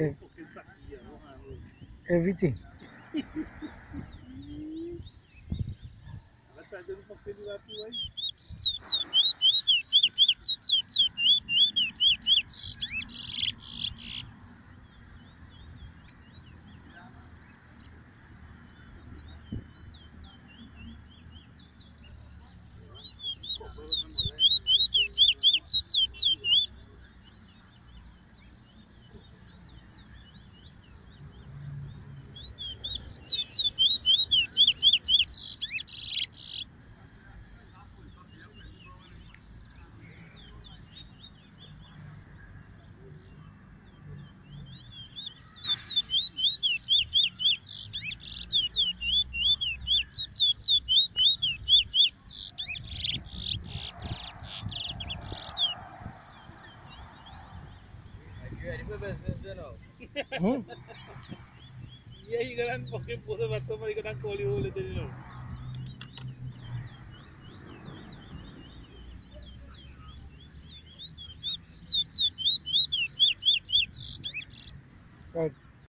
Eh. Everything. Pakai di rapi wai. Hmm? Iya, ikalan pakai pura batu mari kadang koli hole. Right.